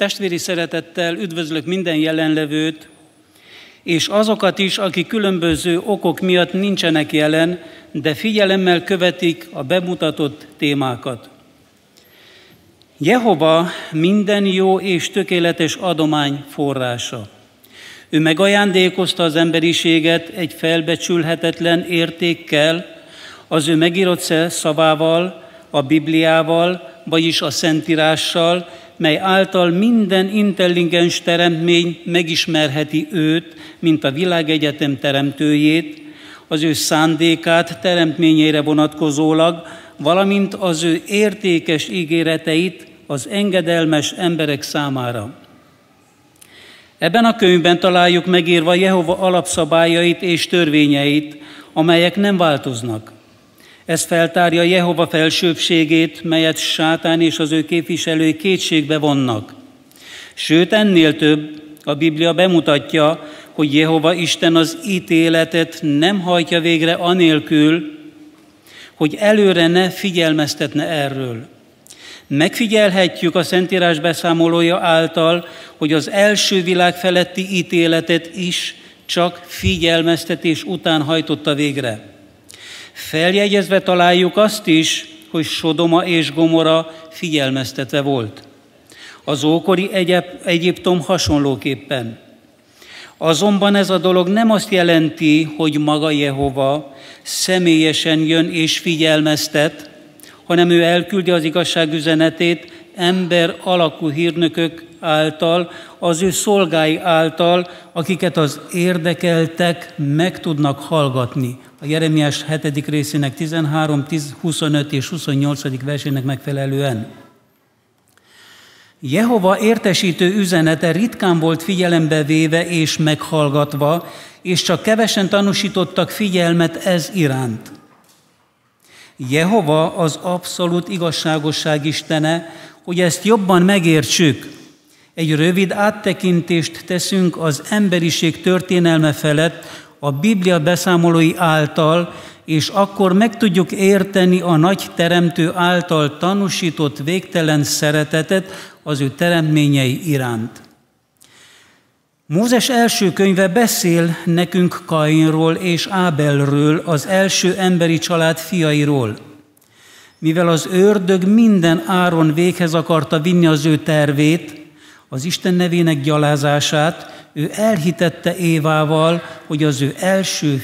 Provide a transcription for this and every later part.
Testvéri szeretettel üdvözlök minden jelenlevőt, és azokat is, akik különböző okok miatt nincsenek jelen, de figyelemmel követik a bemutatott témákat. Jehova minden jó és tökéletes adomány forrása. Ő megajándékozta az emberiséget egy felbecsülhetetlen értékkel, az ő megírott szavával, a Bibliával, vagyis a Szentírással, mely által minden intelligens teremtmény megismerheti őt, mint a világegyetem teremtőjét, az ő szándékát teremtményére vonatkozólag, valamint az ő értékes ígéreteit az engedelmes emberek számára. Ebben a könyvben találjuk megírva Jehova alapszabályait és törvényeit, amelyek nem változnak. Ez feltárja Jehova felsőbségét, melyet sátán és az ő képviselői kétségbe vonnak. Sőt, ennél több, a Biblia bemutatja, hogy Jehova Isten az ítéletet nem hajtja végre anélkül, hogy előre ne figyelmeztetne erről. Megfigyelhetjük a Szentírás beszámolója által, hogy az első világ feletti ítéletet is csak figyelmeztetés után hajtotta végre. Feljegyezve találjuk azt is, hogy Sodoma és Gomora figyelmeztetve volt. Az ókori Egyep- Egyiptom hasonlóképpen. Azonban ez a dolog nem azt jelenti, hogy maga Jehova személyesen jön és figyelmeztet, hanem ő elküldi az igazság üzenetét ember alakú hírnökök által, az ő szolgái által, akiket az érdekeltek meg tudnak hallgatni. A Jeremiás 7. részének 13, 10, 25 és 28. versének megfelelően. Jehova értesítő üzenete ritkán volt figyelembe véve és meghallgatva, és csak kevesen tanúsítottak figyelmet ez iránt. Jehova az abszolút igazságosság istene, hogy ezt jobban megértsük. Egy rövid áttekintést teszünk az emberiség történelme felett a Biblia beszámolói által, és akkor meg tudjuk érteni a nagy teremtő által tanúsított végtelen szeretetet az ő teremtményei iránt. Mózes első könyve beszél nekünk Kainról és Ábelről, az első emberi család fiairól. Mivel az ördög minden áron véghez akarta vinni az ő tervét, az Isten nevének gyalázását, ő elhitette Évával, hogy az ő első,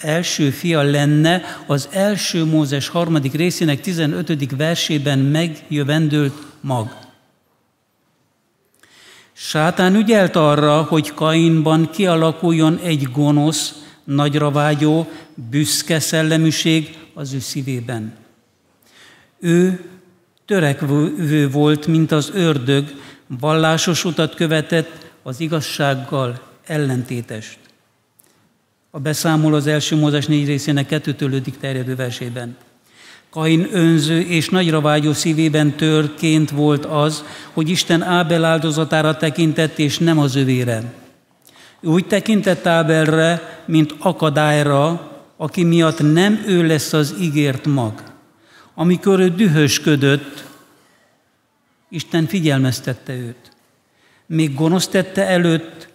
első fia lenne, az első Mózes harmadik részének 15. versében megjövendőlt mag. Sátán ügyelt arra, hogy Kainban kialakuljon egy gonosz, nagyra vágyó, büszke szelleműség az ő szívében. Ő törekvő volt, mint az ördög, vallásos utat követett, az igazsággal ellentétest. A beszámol az első Mózes négy részének kettőtől terjedő versében. Kain önző és nagyra vágyó szívében törként volt az, hogy Isten Ábel áldozatára tekintett, és nem az övére. Ő úgy tekintett Ábelre, mint akadályra, aki miatt nem ő lesz az ígért mag. Amikor ő dühösködött, Isten figyelmeztette őt. Még gonosz tette előtt,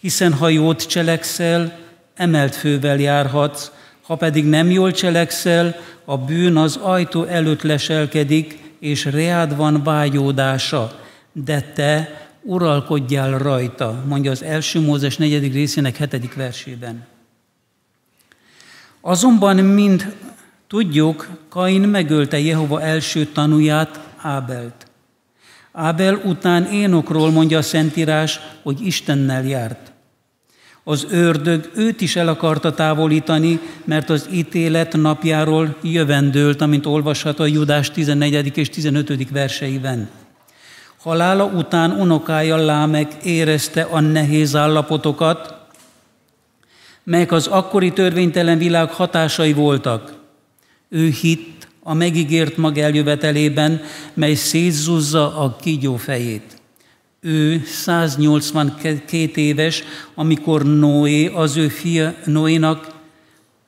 hiszen ha jót cselekszel, emelt fővel járhatsz, ha pedig nem jól cselekszel, a bűn az ajtó előtt leselkedik, és reád van vágyódása, de te uralkodjál rajta, mondja az első Mózes negyedik részének hetedik versében. Azonban, mind tudjuk, Kain megölte Jehova első tanúját, Ábelt. Ábel után Énokról mondja a Szentírás, hogy Istennel járt. Az ördög őt is el akarta távolítani, mert az ítélet napjáról jövendőlt, amint olvasható a Judás 14. és 15. verseiben. Halála után unokája Lámek érezte a nehéz állapotokat, melyek az akkori törvénytelen világ hatásai voltak. Ő hitt a megígért mag eljövetelében, mely szétzuzza a kígyó fejét. Ő 182 éves, amikor Noé az ő fia, Noénak,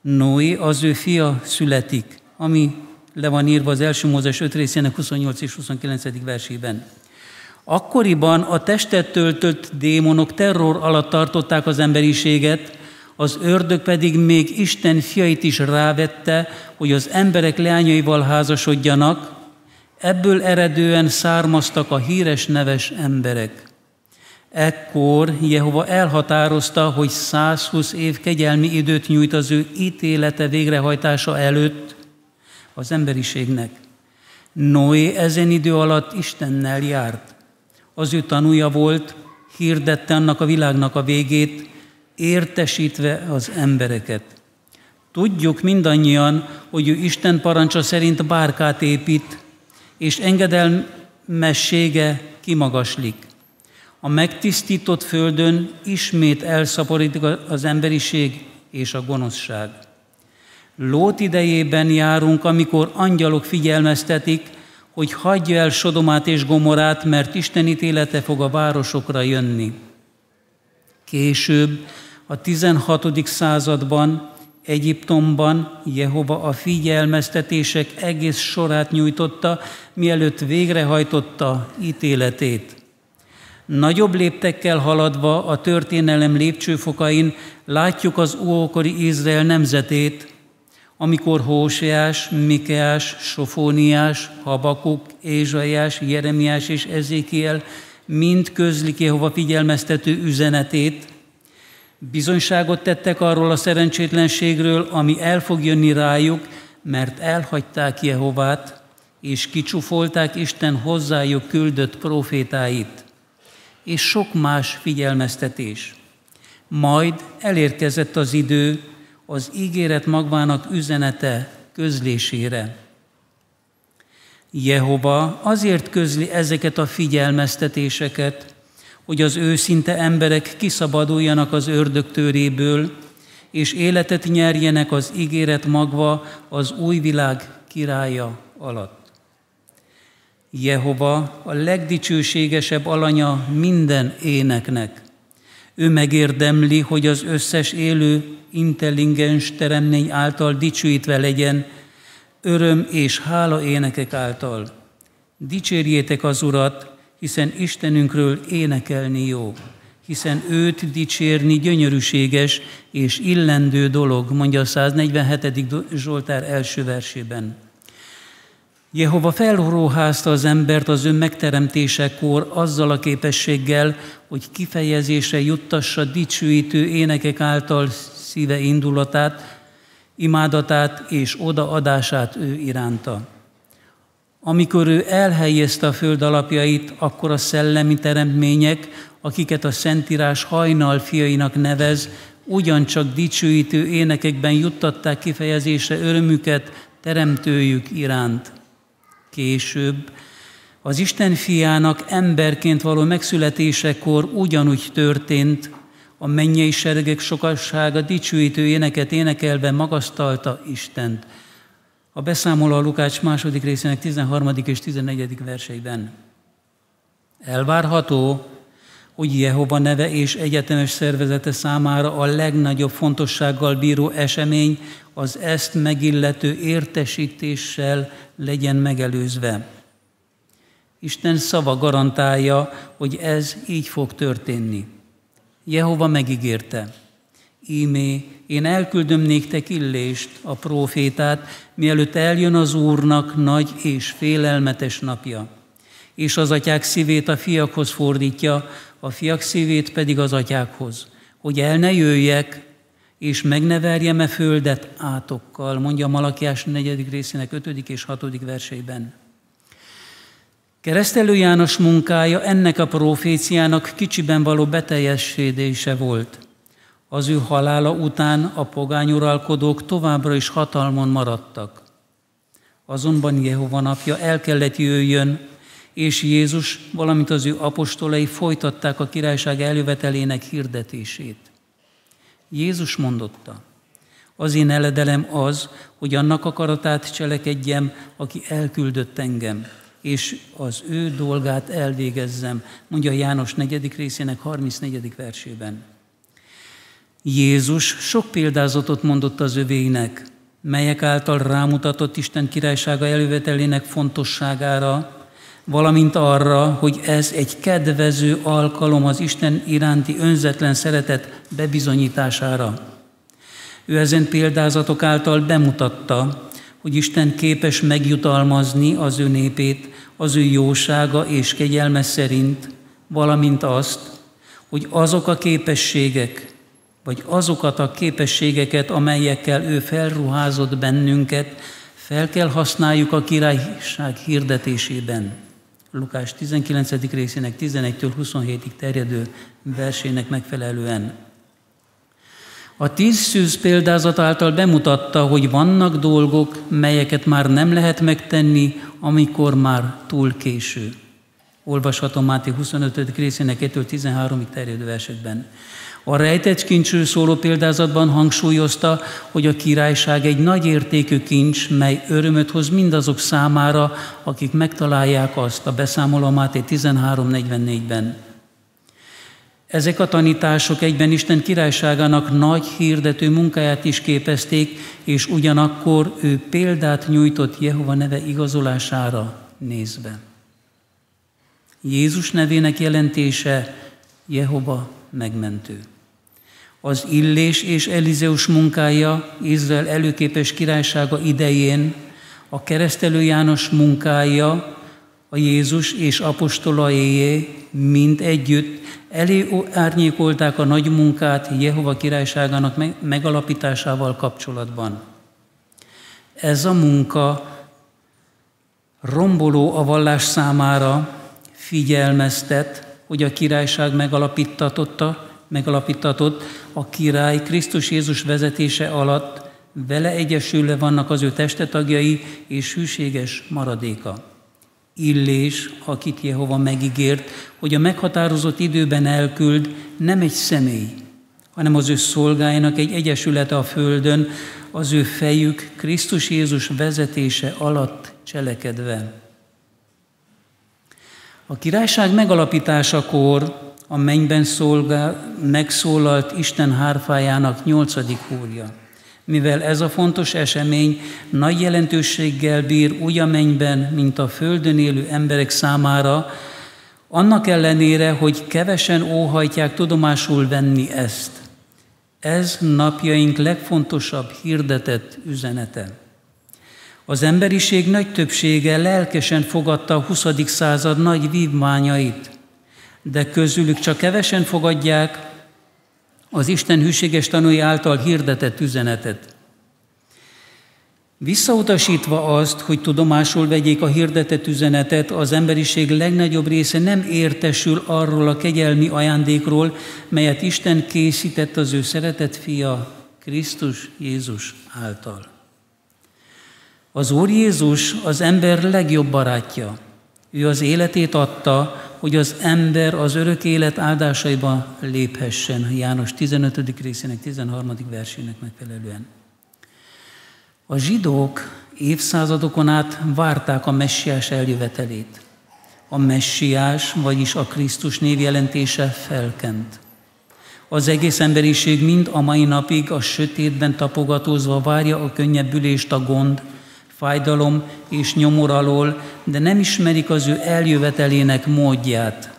Noé az ő fia születik, ami le van írva az első Mózes 5 részének 28 és 29. versében. Akkoriban a testet töltött démonok terror alatt tartották az emberiséget, az ördög pedig még Isten fiait is rávette, hogy az emberek leányaival házasodjanak, ebből eredően származtak a híres neves emberek. Ekkor Jehova elhatározta, hogy 120 év kegyelmi időt nyújt az ő ítélete végrehajtása előtt az emberiségnek. Noé ezen idő alatt Istennel járt. Az ő tanúja volt, hirdette annak a világnak a végét, értesítve az embereket. Tudjuk mindannyian, hogy ő Isten parancsa szerint bárkát épít, és engedelmessége kimagaslik. A megtisztított földön ismét elszaporítik az emberiség és a gonoszság. Lót idejében járunk, amikor angyalok figyelmeztetik, hogy hagyja el Sodomát és Gomorát, mert Isten ítélete fog a városokra jönni. Később, a 16. században, Egyiptomban Jehova a figyelmeztetések egész sorát nyújtotta, mielőtt végrehajtotta ítéletét. Nagyobb léptekkel haladva a történelem lépcsőfokain látjuk az ókori Izrael nemzetét, amikor Hóseás, Mikeás, Sofóniás, Habakuk, Ézsaiás, Jeremiás és Ezékiel mind közlik Jehova figyelmeztető üzenetét, bizonyságot tettek arról a szerencsétlenségről, ami el fog jönni rájuk, mert elhagyták Jehovát, és kicsúfolták Isten hozzájuk küldött profétáit, és sok más figyelmeztetés. Majd elérkezett az idő, az ígéret magvának üzenete közlésére. Jehova azért közli ezeket a figyelmeztetéseket, hogy az őszinte emberek kiszabaduljanak az ördögtőréből, és életet nyerjenek az ígéret magva az új világ királya alatt. Jehova a legdicsőségesebb alanya minden éneknek. Ő megérdemli, hogy az összes élő intelligens teremnény által dicsőítve legyen, öröm és hála énekek által. Dicsérjétek az Urat, hiszen Istenünkről énekelni jó, hiszen őt dicsérni gyönyörűséges és illendő dolog, mondja a 147. Zsoltár első versében. Jehova felróházta az embert az ön megteremtésekor azzal a képességgel, hogy kifejezésre juttassa dicsőítő énekek által szíve indulatát, imádatát és odaadását ő iránta. Amikor ő elhelyezte a föld alapjait, akkor a szellemi teremtmények, akiket a Szentírás hajnal fiainak nevez, ugyancsak dicsőítő énekekben juttatták kifejezésre örömüket teremtőjük iránt. Később az Isten fiának emberként való megszületésekor ugyanúgy történt, a mennyei seregek sokassága dicsőítő éneket énekelve magasztalta Istent. A beszámoló a Lukács második részének 13. és 14. verseiben. Elvárható, hogy Jehova neve és egyetemes szervezete számára a legnagyobb fontossággal bíró esemény az ezt megillető értesítéssel legyen megelőzve. Isten szava garantálja, hogy ez így fog történni. Jehova megígérte, ímé, én elküldöm néktek illést, a profétát, mielőtt eljön az Úrnak nagy és félelmetes napja. És az atyák szívét a fiakhoz fordítja, a fiak szívét pedig az atyákhoz, hogy el ne jöjjek, és megneverjem e földet átokkal, mondja Malakiás 4. részének 5. és 6. verseiben. Keresztelő János munkája ennek a proféciának kicsiben való beteljesedése volt. Az ő halála után a pogány uralkodók továbbra is hatalmon maradtak. Azonban Jehova napja el kellett jöjjön, és Jézus, valamint az ő apostolai folytatták a királyság elővetelének hirdetését. Jézus mondotta, az én eledelem az, hogy annak akaratát cselekedjem, aki elküldött engem és az ő dolgát elvégezzem, mondja János 4. részének 34. versében. Jézus sok példázatot mondott az övéinek, melyek által rámutatott Isten királysága elővetelének fontosságára, valamint arra, hogy ez egy kedvező alkalom az Isten iránti önzetlen szeretet bebizonyítására. Ő ezen példázatok által bemutatta, hogy Isten képes megjutalmazni az ő népét az ő jósága és kegyelme szerint, valamint azt, hogy azok a képességek, vagy azokat a képességeket, amelyekkel ő felruházott bennünket, fel kell használjuk a királyság hirdetésében. Lukás 19. részének 11-től 27-ig terjedő versének megfelelően. A tíz szűz példázat által bemutatta, hogy vannak dolgok, melyeket már nem lehet megtenni, amikor már túl késő. Olvashatom Máté 25. részének 1 13-ig terjedő versekben. A rejtett kincsről szóló példázatban hangsúlyozta, hogy a királyság egy nagy értékű kincs, mely örömöt hoz mindazok számára, akik megtalálják azt a beszámoló Máté 13.44-ben. Ezek a tanítások egyben Isten királyságának nagy hirdető munkáját is képezték, és ugyanakkor ő példát nyújtott Jehova neve igazolására nézve. Jézus nevének jelentése Jehova megmentő. Az Illés és Elizeus munkája Izrael előképes királysága idején, a keresztelő János munkája, a Jézus és apostolaié mind együtt elé árnyékolták a nagy munkát Jehova királyságának megalapításával kapcsolatban. Ez a munka romboló a vallás számára figyelmeztet, hogy a királyság megalapítatotta, megalapítatott a király Krisztus Jézus vezetése alatt vele egyesülve vannak az ő testetagjai és hűséges maradéka. Illés, akit Jehova megígért, hogy a meghatározott időben elküld, nem egy személy, hanem az ő szolgájának egy egyesülete a földön, az ő fejük Krisztus Jézus vezetése alatt cselekedve. A királyság megalapításakor a mennyben szolgál, megszólalt Isten hárfájának nyolcadik húrja. Mivel ez a fontos esemény nagy jelentőséggel bír úgy a mennyben, mint a földön élő emberek számára, annak ellenére, hogy kevesen óhajtják tudomásul venni ezt. Ez napjaink legfontosabb hirdetett üzenete. Az emberiség nagy többsége lelkesen fogadta a 20. század nagy vívmányait, de közülük csak kevesen fogadják az Isten hűséges tanúi által hirdetett üzenetet. Visszautasítva azt, hogy tudomásul vegyék a hirdetett üzenetet, az emberiség legnagyobb része nem értesül arról a kegyelmi ajándékról, melyet Isten készített az ő szeretett fia, Krisztus Jézus által. Az Úr Jézus az ember legjobb barátja. Ő az életét adta, hogy az ember az örök élet áldásaiba léphessen. János 15. részének 13. versének megfelelően. A zsidók évszázadokon át várták a messiás eljövetelét. A messiás, vagyis a Krisztus név jelentése felkent. Az egész emberiség mind a mai napig a sötétben tapogatózva várja a könnyebbülést a gond, fájdalom és nyomor alól, de nem ismerik az ő eljövetelének módját.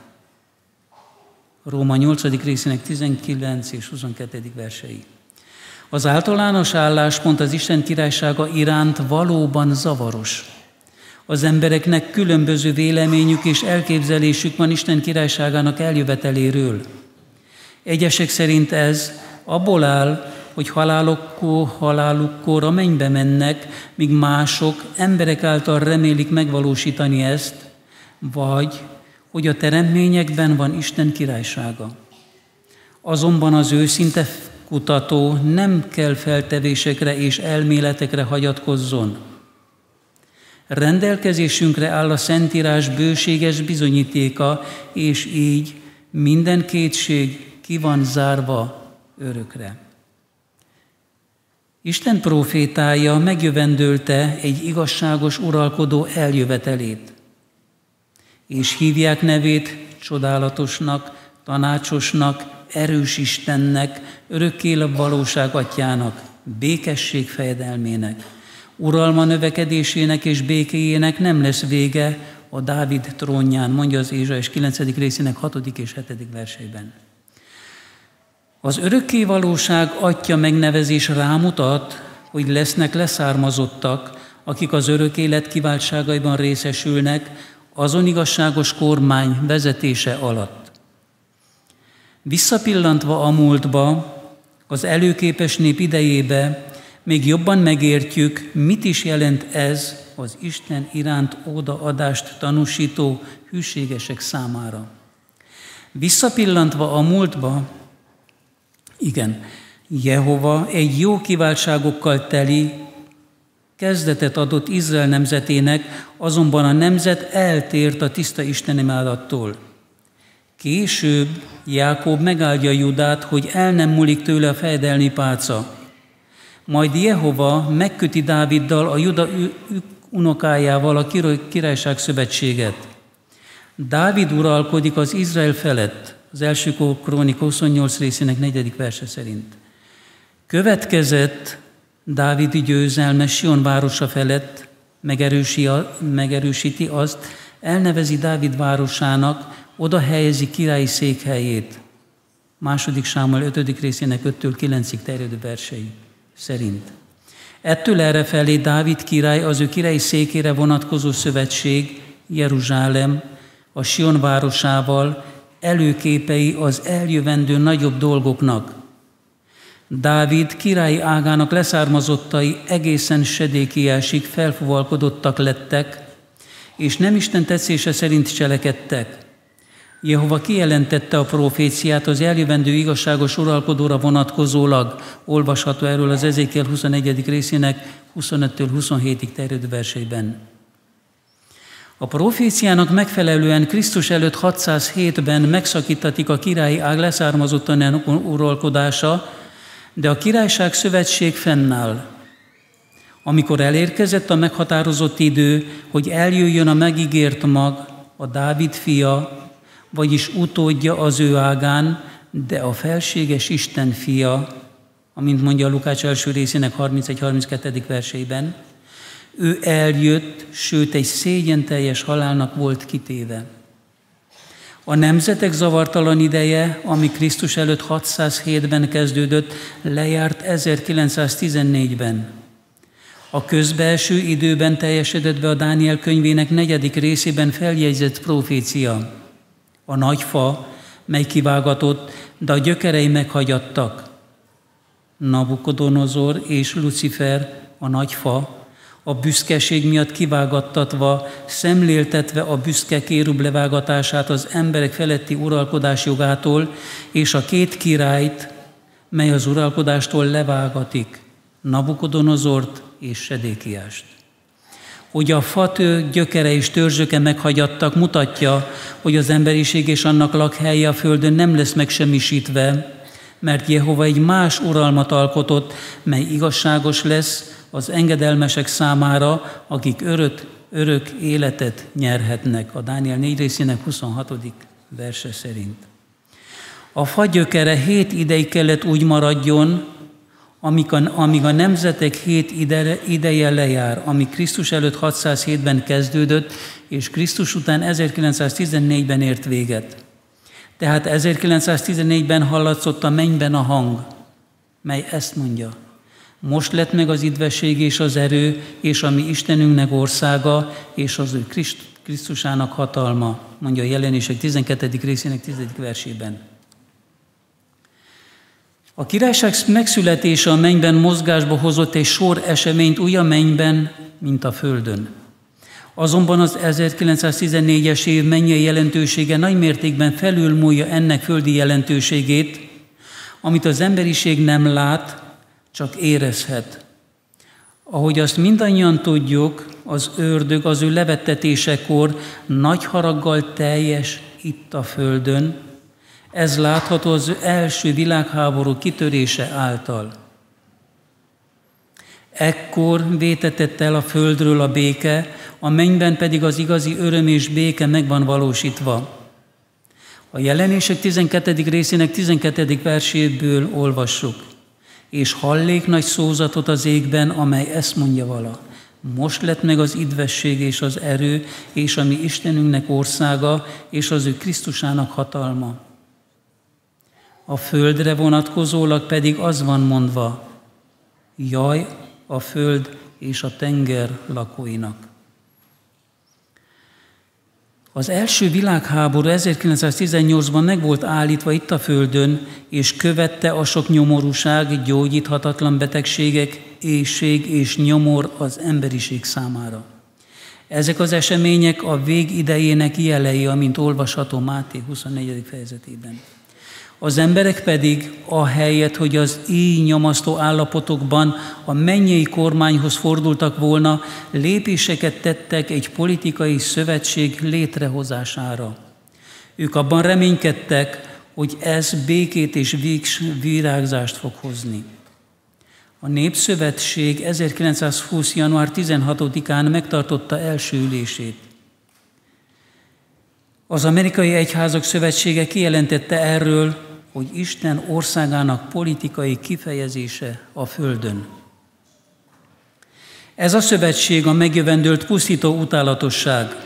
Róma 8. részének 19 és 22. versei. Az általános álláspont az Isten királysága iránt valóban zavaros. Az embereknek különböző véleményük és elképzelésük van Isten királyságának eljöveteléről. Egyesek szerint ez abból áll, hogy halálokkor, halálukkor a mennybe mennek, míg mások emberek által remélik megvalósítani ezt, vagy hogy a teremtményekben van Isten királysága. Azonban az őszinte kutató nem kell feltevésekre és elméletekre hagyatkozzon. Rendelkezésünkre áll a Szentírás bőséges bizonyítéka, és így minden kétség ki van zárva örökre. Isten profétája megjövendölte egy igazságos uralkodó eljövetelét, és hívják nevét csodálatosnak, tanácsosnak, erős Istennek, örökké valóság atyának, békesség fejedelmének. Uralma növekedésének és békéjének nem lesz vége, a Dávid trónján, mondja az Ézsaiás 9. részének 6. és 7. verseiben. Az örökké valóság atya megnevezés rámutat, hogy lesznek leszármazottak, akik az örök élet kiváltságaiban részesülnek azon igazságos kormány vezetése alatt. Visszapillantva a múltba, az előképes nép idejébe, még jobban megértjük, mit is jelent ez az Isten iránt odaadást tanúsító hűségesek számára. Visszapillantva a múltba, igen, Jehova egy jó kiváltságokkal teli kezdetet adott Izrael nemzetének, azonban a nemzet eltért a tiszta istenimádattól. Később Jákob megáldja Judát, hogy el nem múlik tőle a fejedelmi pálca. Majd Jehova megköti Dáviddal a Juda unokájával a királyság szövetséget. Dávid uralkodik az Izrael felett, az első krónika 28 részének negyedik verse szerint. Következett Dávidi győzelme Sion városa felett, megerősíti azt, elnevezi Dávid városának, oda helyezi királyi székhelyét. Második Sámuel 5. részének 5-től 9-ig terjedő versei szerint. Ettől erre felé Dávid király az ő királyi székére vonatkozó szövetség Jeruzsálem, a Sion városával előképei az eljövendő nagyobb dolgoknak. Dávid királyi ágának leszármazottai egészen sedékiásig felfuvalkodottak lettek, és nem Isten tetszése szerint cselekedtek. Jehova kijelentette a proféciát az eljövendő igazságos uralkodóra vonatkozólag, olvasható erről az Ezékiel 21. részének 25-től 27-ig terjedő verseiben. A proféciának megfelelően Krisztus előtt 607-ben megszakítatik a királyi ág leszármazottan uralkodása, de a királyság szövetség fennáll. Amikor elérkezett a meghatározott idő, hogy eljöjjön a megígért mag, a Dávid fia, vagyis utódja az ő ágán, de a felséges Isten fia, amint mondja a Lukács első részének 31-32. verseiben, ő eljött, sőt egy szégyen teljes halálnak volt kitéve. A nemzetek zavartalan ideje, ami Krisztus előtt 607-ben kezdődött, lejárt 1914-ben. A közbelső időben teljesedett be a Dániel könyvének negyedik részében feljegyzett profécia. A nagy fa, mely kivágatott, de a gyökerei meghagyattak. Nabukodonozor és Lucifer, a nagy fa, a büszkeség miatt kivágattatva, szemléltetve a büszke kérub levágatását az emberek feletti uralkodás jogától, és a két királyt, mely az uralkodástól levágatik, Nabukodonozort és Sedékiást. Hogy a fatő gyökere és törzsöke meghagyattak, mutatja, hogy az emberiség és annak lakhelye a földön nem lesz megsemmisítve, mert Jehova egy más uralmat alkotott, mely igazságos lesz, az engedelmesek számára, akik örök, örök életet nyerhetnek. A Dániel 4 részének 26. verse szerint. A fagyökere hét ideig kellett úgy maradjon, amíg a, amíg a nemzetek hét ide, ideje lejár, ami Krisztus előtt 607-ben kezdődött, és Krisztus után 1914-ben ért véget. Tehát 1914-ben hallatszott a mennyben a hang, mely ezt mondja – most lett meg az idvesség és az erő, és a mi Istenünknek országa, és az ő Krisztusának hatalma, mondja a jelenések 12. részének 10. versében. A királyság megszületése a mennyben mozgásba hozott egy sor eseményt úgy a mennyben, mint a földön. Azonban az 1914-es év mennyei jelentősége nagy mértékben felülmúlja ennek földi jelentőségét, amit az emberiség nem lát, csak érezhet. Ahogy azt mindannyian tudjuk, az ördög az ő levettetésekor nagy haraggal teljes itt a földön, ez látható az első világháború kitörése által. Ekkor vétetett el a földről a béke, a mennyben pedig az igazi öröm és béke meg van valósítva. A jelenések 12. részének 12. verséből olvassuk és hallék nagy szózatot az égben, amely ezt mondja vala. Most lett meg az idvesség és az erő, és a mi Istenünknek országa, és az ő Krisztusának hatalma. A földre vonatkozólag pedig az van mondva, jaj a föld és a tenger lakóinak. Az első világháború 1918-ban meg volt állítva itt a Földön, és követte a sok nyomorúság, gyógyíthatatlan betegségek, éjség és nyomor az emberiség számára. Ezek az események a vég idejének jelei, amint olvasható Máté 24. fejezetében. Az emberek pedig a helyet, hogy az így nyomasztó állapotokban a mennyei kormányhoz fordultak volna, lépéseket tettek egy politikai szövetség létrehozására. Ők abban reménykedtek, hogy ez békét és virágzást fog hozni. A Népszövetség 1920. január 16-án megtartotta első ülését. Az Amerikai Egyházak Szövetsége kijelentette erről, hogy Isten országának politikai kifejezése a Földön. Ez a szövetség a megjövendőlt pusztító utálatosság,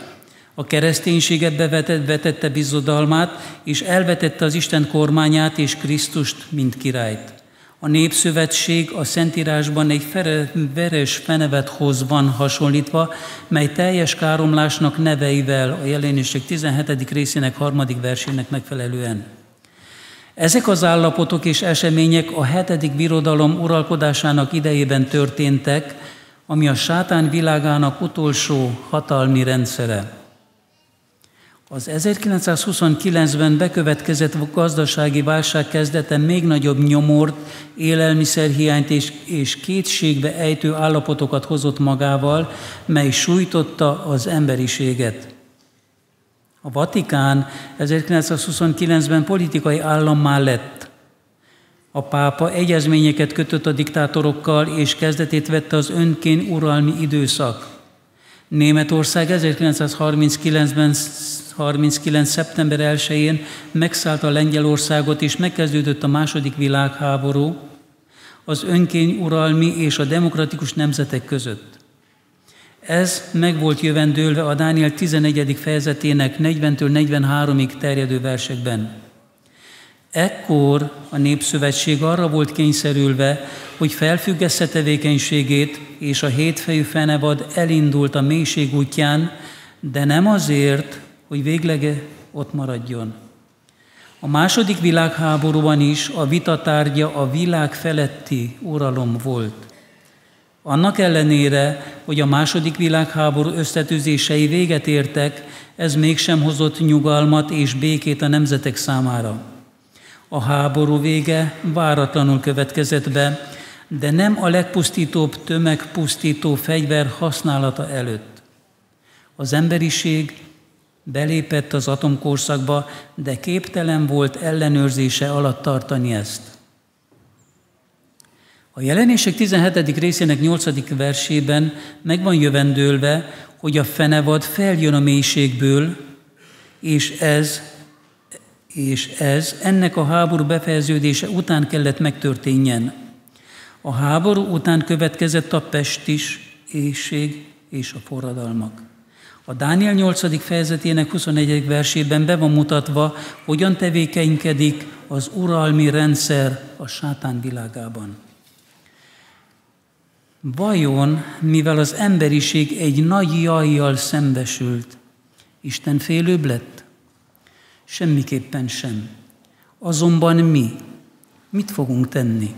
a kereszténységet bevetett, vetette bizodalmát, és elvetette az Isten kormányát és Krisztust, mint királyt. A népszövetség a Szentírásban egy veres fenevethoz van hasonlítva, mely teljes káromlásnak neveivel a jelenések 17. részének harmadik versének megfelelően. Ezek az állapotok és események a hetedik birodalom uralkodásának idejében történtek, ami a sátán világának utolsó hatalmi rendszere. Az 1929-ben bekövetkezett gazdasági válság kezdete még nagyobb nyomort, élelmiszerhiányt és, és kétségbe ejtő állapotokat hozott magával, mely sújtotta az emberiséget. A Vatikán 1929-ben politikai állammá lett. A pápa egyezményeket kötött a diktátorokkal, és kezdetét vette az önkén uralmi időszak. Németország 1939-ben 39. szeptember 1-én megszállta Lengyelországot, és megkezdődött a második világháború az önkény uralmi és a demokratikus nemzetek között. Ez meg volt jövendőlve a Dániel 11. fejezetének 40-től 43-ig terjedő versekben. Ekkor a Népszövetség arra volt kényszerülve, hogy felfüggesse tevékenységét, és a hétfejű fenevad elindult a mélység útján, de nem azért, hogy véglege ott maradjon. A második világháborúban is a vitatárgya a világ feletti uralom volt. Annak ellenére, hogy a második világháború összetűzései véget értek, ez mégsem hozott nyugalmat és békét a nemzetek számára. A háború vége váratlanul következett be, de nem a legpusztítóbb tömegpusztító fegyver használata előtt. Az emberiség belépett az atomkorszakba, de képtelen volt ellenőrzése alatt tartani ezt. A jelenések 17. részének 8. versében meg van jövendőlve, hogy a fenevad feljön a mélységből, és ez, és ez ennek a háború befejeződése után kellett megtörténjen. A háború után következett a pestis, éjség és a forradalmak. A Dániel 8. fejezetének 21. versében be van mutatva, hogyan tevékenykedik az uralmi rendszer a sátán világában. Vajon, mivel az emberiség egy nagy jajjal szembesült, Isten félőbb lett? Semmiképpen sem. Azonban mi? Mit fogunk tenni?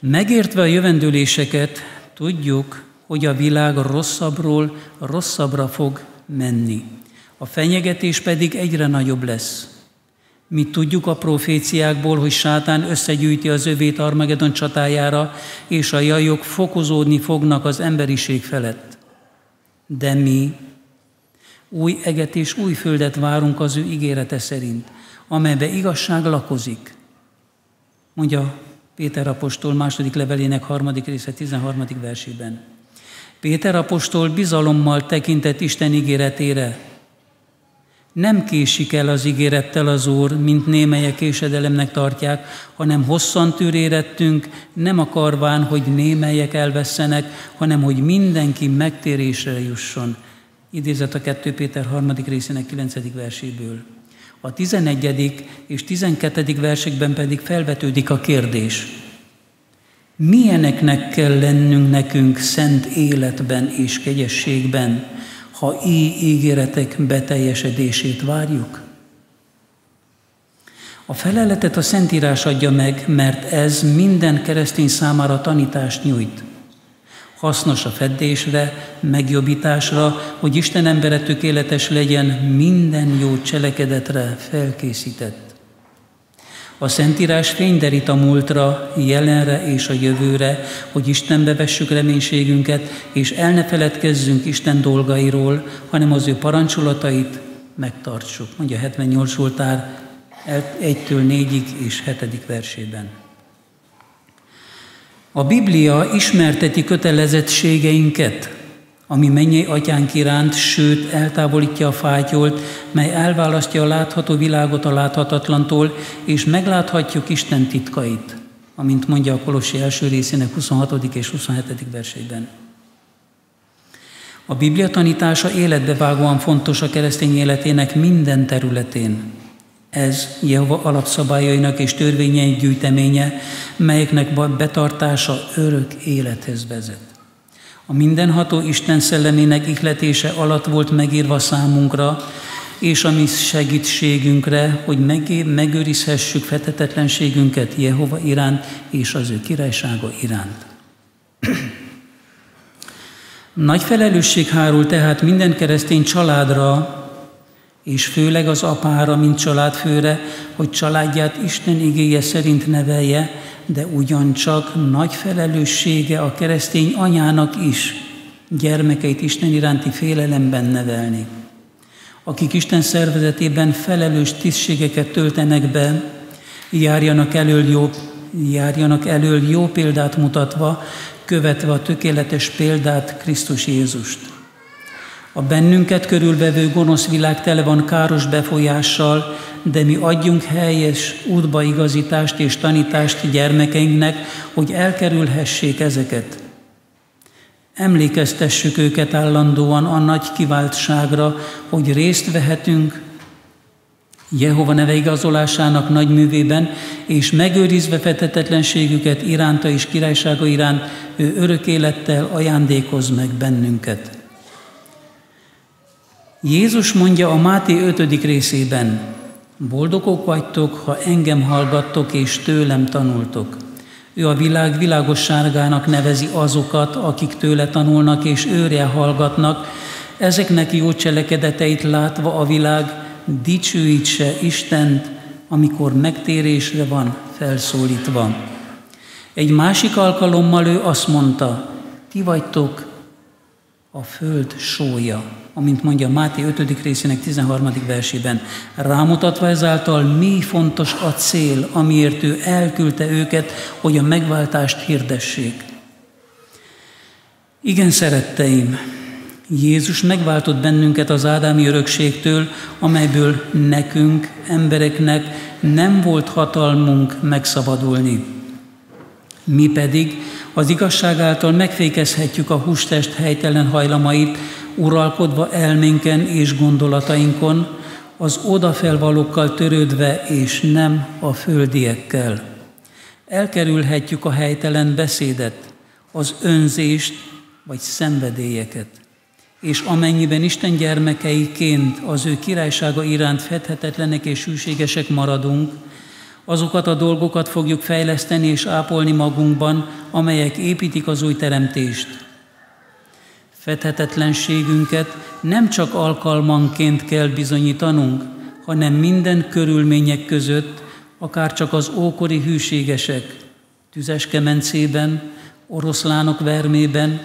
Megértve a jövendőléseket, tudjuk, hogy a világ rosszabbról rosszabbra fog menni. A fenyegetés pedig egyre nagyobb lesz. Mi tudjuk a proféciákból, hogy sátán összegyűjti az övét Armagedon csatájára, és a jajok fokozódni fognak az emberiség felett. De mi új eget és új földet várunk az ő ígérete szerint, amelybe igazság lakozik. Mondja Péter apostol második levelének harmadik része 13. versében. Péter apostol bizalommal tekintett Isten ígéretére, Nem késik el az ígérettel az Úr, mint némelyek késedelemnek tartják, hanem hosszan tűrérettünk, nem akarván, hogy némelyek elvesztenek, hanem hogy mindenki megtérésre jusson. Idézet a 2 Péter 3. részének 9. verséből. A 11. és 12. versekben pedig felvetődik a kérdés. Milyeneknek kell lennünk nekünk szent életben és kegyességben, ha így ígéretek beteljesedését várjuk? A feleletet a Szentírás adja meg, mert ez minden keresztény számára tanítást nyújt. Hasznos a feddésre, megjobbításra, hogy Isten embere tökéletes legyen, minden jó cselekedetre felkészített. A Szentírás fényderít a múltra, jelenre és a jövőre, hogy Istenbe vessük reménységünket, és el ne feledkezzünk Isten dolgairól, hanem az ő parancsolatait megtartsuk, mondja 78 Zsoltár 1-től 4-ig és 7. versében. A Biblia ismerteti kötelezettségeinket, ami mennyei atyánk iránt, sőt eltávolítja a fátyolt, mely elválasztja a látható világot a láthatatlantól, és megláthatjuk Isten titkait, amint mondja a Kolossi első részének 26. és 27. versében. A Biblia tanítása életbevágóan fontos a keresztény életének minden területén. Ez Jehova alapszabályainak és törvényei gyűjteménye, melyeknek betartása örök élethez vezet. A mindenható Isten szellemének ihletése alatt volt megírva számunkra, és a mi segítségünkre, hogy megőrizhessük fetetetlenségünket Jehova iránt és az ő királysága iránt. Nagy felelősség hárul tehát minden keresztény családra, és főleg az apára, mint családfőre, hogy családját Isten igéje szerint nevelje, de ugyancsak nagy felelőssége a keresztény anyának is gyermekeit Isten iránti félelemben nevelni. Akik Isten szervezetében felelős tisztségeket töltenek be, járjanak elől jó, járjanak elől jó példát mutatva, követve a tökéletes példát Krisztus Jézust. A bennünket körülvevő gonosz világ tele van káros befolyással, de mi adjunk helyes útbaigazítást és tanítást gyermekeinknek, hogy elkerülhessék ezeket. Emlékeztessük őket állandóan a nagy kiváltságra, hogy részt vehetünk Jehova neve igazolásának nagy művében, és megőrizve fetetetlenségüket iránta és királysága iránt, ő örök élettel ajándékoz meg bennünket. Jézus mondja a Máté 5. részében, boldogok vagytok, ha engem hallgattok és tőlem tanultok. Ő a világ világosságának nevezi azokat, akik tőle tanulnak és őre hallgatnak, ezeknek jó cselekedeteit látva a világ dicsőítse Istent, amikor megtérésre van felszólítva. Egy másik alkalommal ő azt mondta, ti vagytok a föld sója amint mondja Máté 5. részének 13. versében. Rámutatva ezáltal mi fontos a cél, amiért ő elküldte őket, hogy a megváltást hirdessék. Igen, szeretteim, Jézus megváltott bennünket az ádámi örökségtől, amelyből nekünk, embereknek nem volt hatalmunk megszabadulni. Mi pedig az igazság által megfékezhetjük a hústest helytelen hajlamait, uralkodva elménken és gondolatainkon, az odafelvalókkal törődve és nem a földiekkel. Elkerülhetjük a helytelen beszédet, az önzést vagy szenvedélyeket. És amennyiben Isten gyermekeiként az ő királysága iránt fedhetetlenek és hűségesek maradunk, azokat a dolgokat fogjuk fejleszteni és ápolni magunkban, amelyek építik az új teremtést, Fedhetetlenségünket nem csak alkalmanként kell bizonyítanunk, hanem minden körülmények között, akár csak az ókori hűségesek, tüzes kemencében, oroszlánok vermében,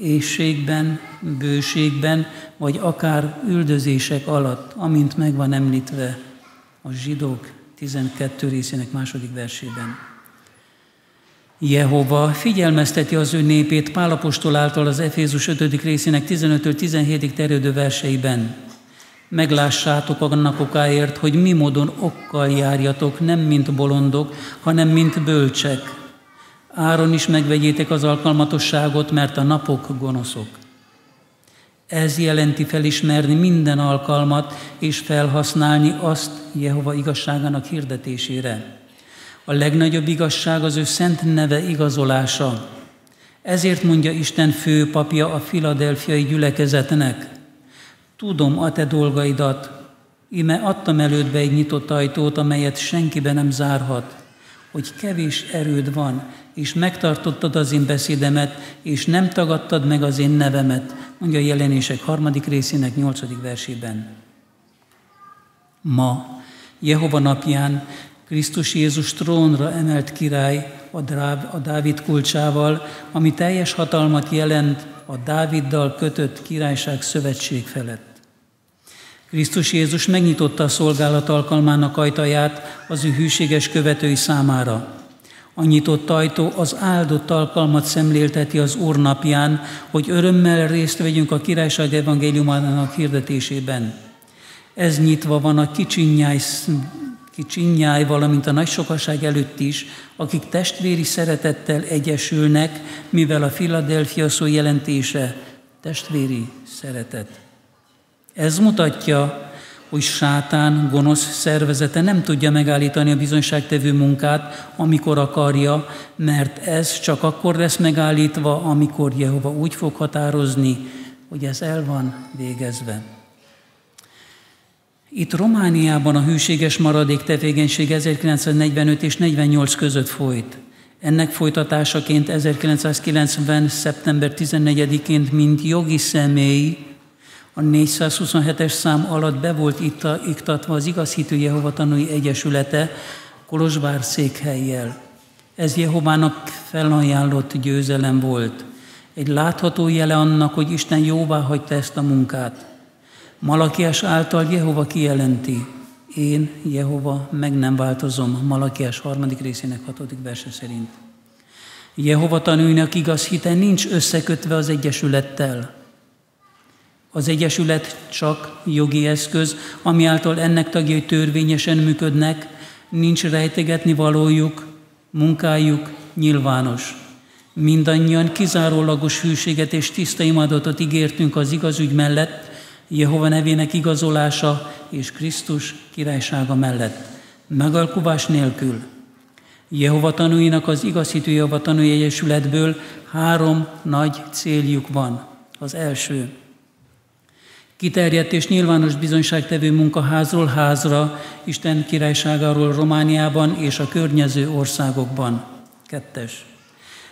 éjségben, bőségben, vagy akár üldözések alatt, amint meg van említve a zsidók 12 részének második versében. Jehova figyelmezteti az ő népét Pálapostól által az Efézus 5. részének 15-17. terjedő verseiben. Meglássátok annak okáért, hogy mi módon okkal járjatok, nem mint bolondok, hanem mint bölcsek. Áron is megvegyétek az alkalmatosságot, mert a napok gonoszok. Ez jelenti felismerni minden alkalmat és felhasználni azt Jehova igazságának hirdetésére. A legnagyobb igazság az ő szent neve igazolása. Ezért mondja Isten főpapja a filadelfiai gyülekezetnek. Tudom a te dolgaidat, ime adtam elődbe egy nyitott ajtót, amelyet senkibe nem zárhat, hogy kevés erőd van, és megtartottad az én beszédemet, és nem tagadtad meg az én nevemet, mondja a jelenések harmadik részének nyolcadik versében. Ma, Jehova napján Krisztus Jézus trónra emelt király a, Dráv, a Dávid kulcsával, ami teljes hatalmat jelent a Dáviddal kötött királyság szövetség felett. Krisztus Jézus megnyitotta a szolgálat alkalmának ajtaját az ő hűséges követői számára. A nyitott ajtó az áldott alkalmat szemlélteti az Úr napján, hogy örömmel részt vegyünk a királyság evangéliumának hirdetésében. Ez nyitva van a kicsinyáj, kicsinyáj, valamint a nagy sokaság előtt is, akik testvéri szeretettel egyesülnek, mivel a Philadelphia szó jelentése testvéri szeretet. Ez mutatja, hogy sátán gonosz szervezete nem tudja megállítani a bizonyságtevő munkát, amikor akarja, mert ez csak akkor lesz megállítva, amikor Jehova úgy fog határozni, hogy ez el van végezve. Itt Romániában a hűséges maradék tevékenység 1945 és 48 között folyt. Ennek folytatásaként 1990. szeptember 14-én, mint jogi személy, a 427-es szám alatt be volt iktatva az igazhitő Jehova tanúi egyesülete Kolozsvár székhelyjel. Ez Jehovának felajánlott győzelem volt. Egy látható jele annak, hogy Isten jóvá hagyta ezt a munkát. Malakiás által Jehova kijelenti, én, Jehova, meg nem változom, Malakiás harmadik részének hatodik verse szerint. Jehova tanúinak igaz hite nincs összekötve az Egyesülettel, az Egyesület csak jogi eszköz, ami által ennek tagjai törvényesen működnek, nincs rejtegetni valójuk, munkájuk nyilvános. Mindannyian kizárólagos hűséget és tiszta imadotot ígértünk az igaz ügy mellett, Jehova nevének igazolása és Krisztus királysága mellett. Megalkuvás nélkül. Jehova tanúinak az igazítő Jehova tanúi egyesületből három nagy céljuk van. Az első, Kiterjedt és nyilvános bizonyságtevő munkaházról házra, Isten királyságáról Romániában és a környező országokban. Kettes.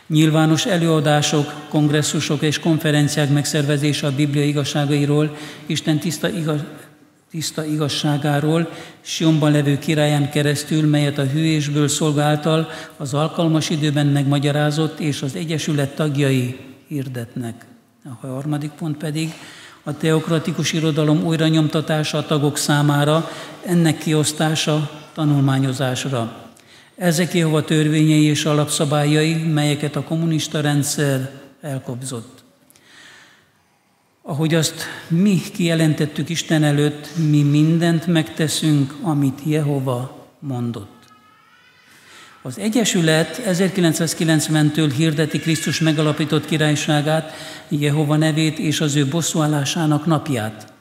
Nyilvános előadások, kongresszusok és konferenciák megszervezése a Biblia igazságairól, Isten tiszta, igaz, tiszta igazságáról, Sionban levő királyán keresztül, melyet a hűésből szolgáltal az alkalmas időben megmagyarázott, és az Egyesület tagjai hirdetnek. A harmadik pont pedig, a teokratikus irodalom újra nyomtatása a tagok számára, ennek kiosztása tanulmányozásra. Ezek Jehova törvényei és alapszabályai, melyeket a kommunista rendszer elkobzott. Ahogy azt mi kijelentettük Isten előtt, mi mindent megteszünk, amit Jehova mondott. Az Egyesület 1990-től hirdeti Krisztus megalapított királyságát, Jehova nevét és az ő bosszúállásának napját.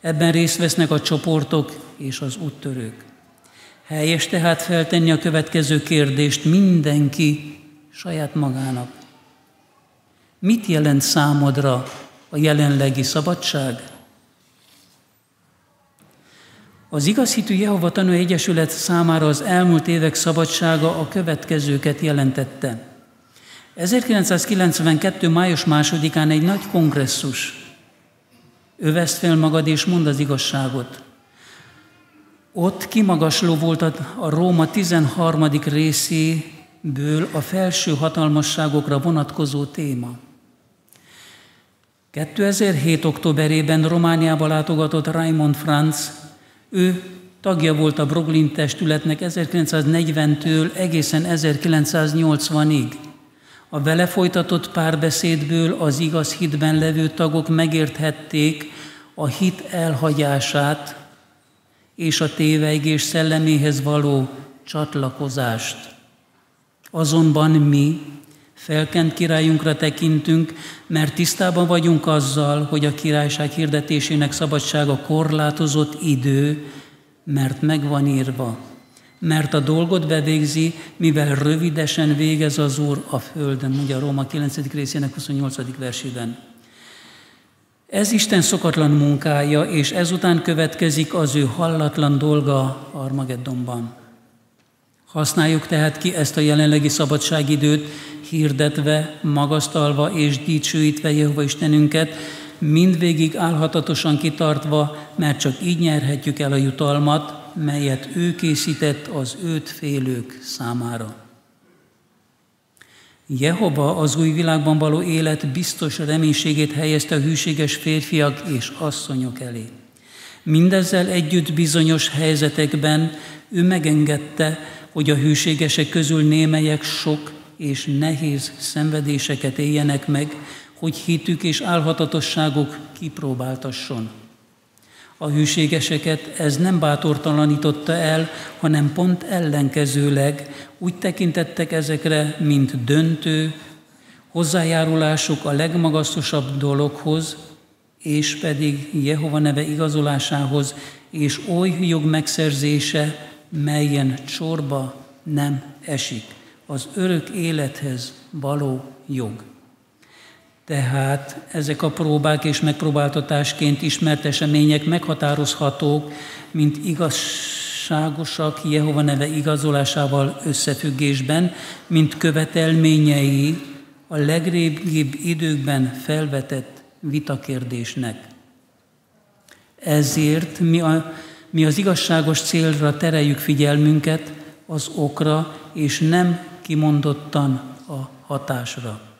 Ebben részt vesznek a csoportok és az úttörők. Helyes tehát feltenni a következő kérdést mindenki saját magának. Mit jelent számodra a jelenlegi szabadság? Az igazhitű Jehova Tanú Egyesület számára az elmúlt évek szabadsága a következőket jelentette. 1992. május másodikán egy nagy kongresszus. Öveszt fel magad és mondd az igazságot. Ott kimagasló volt a Róma 13. részéből a felső hatalmasságokra vonatkozó téma. 2007. októberében Romániába látogatott Raimond Franz, ő tagja volt a Broglin testületnek 1940-től egészen 1980-ig. A vele folytatott párbeszédből az igaz hitben levő tagok megérthették, a hit elhagyását és a téveigés szelleméhez való csatlakozást. Azonban mi felkent királyunkra tekintünk, mert tisztában vagyunk azzal, hogy a királyság hirdetésének szabadsága korlátozott idő, mert megvan írva. Mert a dolgot bevégzi, mivel rövidesen végez az Úr a földön, mondja a Róma 9. részének 28. versében. Ez Isten szokatlan munkája, és ezután következik az ő hallatlan dolga Armageddonban. Használjuk tehát ki ezt a jelenlegi szabadságidőt, hirdetve, magasztalva és dicsőítve Jehova Istenünket, mindvégig álhatatosan kitartva, mert csak így nyerhetjük el a jutalmat, melyet ő készített az őt félők számára. Jehova az új világban való élet biztos reménységét helyezte a hűséges férfiak és asszonyok elé. Mindezzel együtt bizonyos helyzetekben ő megengedte, hogy a hűségesek közül némelyek sok és nehéz szenvedéseket éljenek meg, hogy hitük és álhatatosságuk kipróbáltasson. A hűségeseket ez nem bátortalanította el, hanem pont ellenkezőleg úgy tekintettek ezekre, mint döntő, hozzájárulásuk a legmagasztosabb dologhoz, és pedig Jehova neve igazolásához, és oly jog megszerzése, melyen csorba nem esik, az örök élethez való jog. Tehát ezek a próbák és megpróbáltatásként ismert események meghatározhatók, mint igazságosak Jehova neve igazolásával összefüggésben, mint követelményei a legrégibb időkben felvetett vitakérdésnek. Ezért mi, a, mi az igazságos célra tereljük figyelmünket, az okra, és nem kimondottan a hatásra.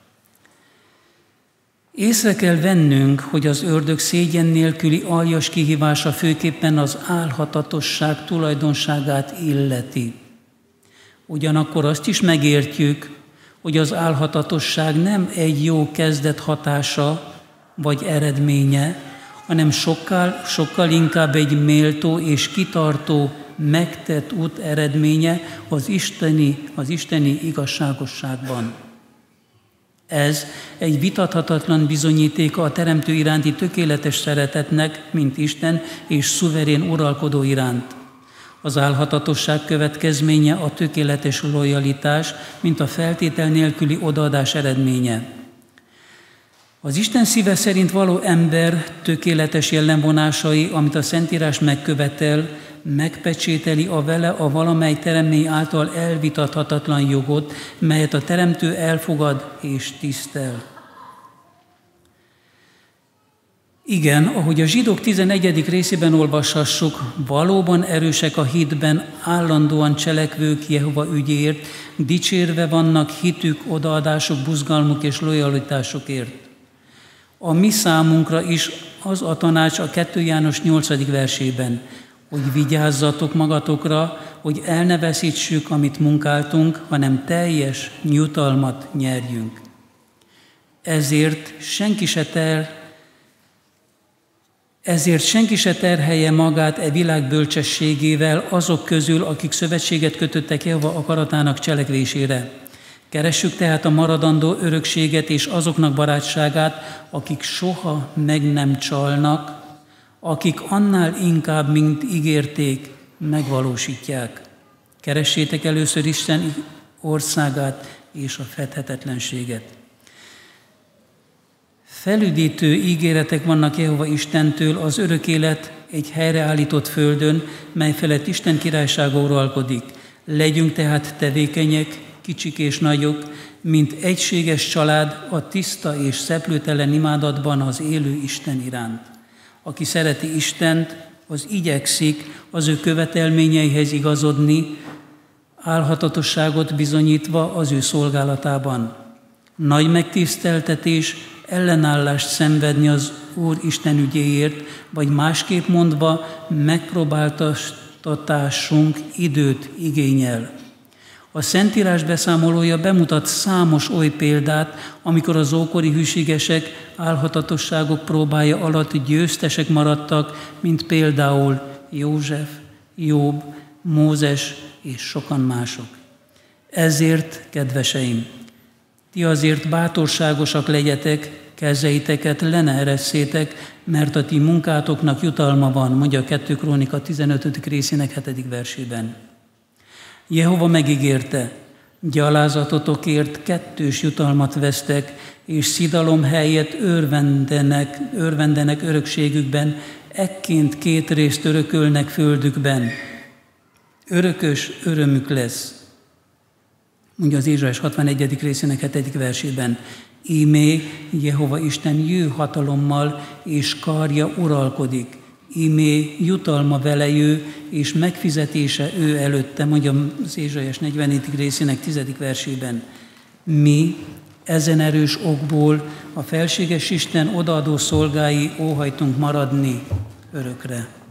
Észre kell vennünk, hogy az ördög szégyen nélküli aljas kihívása főképpen az álhatatosság tulajdonságát illeti. Ugyanakkor azt is megértjük, hogy az álhatatosság nem egy jó kezdet hatása vagy eredménye, hanem sokkal, sokkal inkább egy méltó és kitartó megtett út eredménye az isteni, az isteni igazságosságban. Ez egy vitathatatlan bizonyítéka a Teremtő iránti tökéletes szeretetnek, mint Isten és szuverén uralkodó iránt. Az álhatatosság következménye a tökéletes lojalitás, mint a feltétel nélküli odaadás eredménye. Az Isten szíve szerint való ember tökéletes jellemvonásai, amit a Szentírás megkövetel, megpecsételi a vele a valamely teremmény által elvitathatatlan jogot, melyet a teremtő elfogad és tisztel. Igen, ahogy a zsidók 11. részében olvashassuk, valóban erősek a hitben, állandóan cselekvők Jehova ügyért, dicsérve vannak hitük, odaadások, buzgalmuk és lojalitásokért. A mi számunkra is az a tanács a 2 János 8. versében hogy vigyázzatok magatokra, hogy el ne veszítsük, amit munkáltunk, hanem teljes nyutalmat nyerjünk. Ezért senki se ter, ezért senki se terhelje magát e világ bölcsességével azok közül, akik szövetséget kötöttek Jehova akaratának cselekvésére. Keressük tehát a maradandó örökséget és azoknak barátságát, akik soha meg nem csalnak, akik annál inkább, mint ígérték, megvalósítják. Keressétek először Isten országát és a fedhetetlenséget. Felüdítő ígéretek vannak Jehova Istentől az örök élet egy helyreállított földön, mely felett Isten királysága uralkodik. Legyünk tehát tevékenyek, kicsik és nagyok, mint egységes család a tiszta és szeplőtelen imádatban az élő Isten iránt. Aki szereti Istent, az igyekszik az ő követelményeihez igazodni, álhatatosságot bizonyítva az ő szolgálatában. Nagy megtiszteltetés ellenállást szenvedni az Úr Isten ügyéért, vagy másképp mondva megpróbáltatásunk időt igényel. A Szentírás beszámolója bemutat számos oly példát, amikor az ókori hűségesek álhatatosságok próbája alatt győztesek maradtak, mint például József, Jobb, Mózes és sokan mások. Ezért, kedveseim, ti azért bátorságosak legyetek, kezeiteket le ne eresszétek, mert a ti munkátoknak jutalma van, mondja a 2 Krónika 15. részének 7. versében. Jehova megígérte, gyalázatotokért kettős jutalmat vesztek, és szidalom helyett örvendenek, örvendenek örökségükben, ekként két részt örökölnek földükben. Örökös örömük lesz. Mondja az Ézsaiás 61. részének 7. versében. Ímé Jehova Isten jő hatalommal és karja uralkodik. Ímé jutalma vele jő, és megfizetése ő előtte, mondja az Ézsaiás 40. részének 10. versében. Mi ezen erős okból a felséges Isten odaadó szolgái óhajtunk maradni örökre.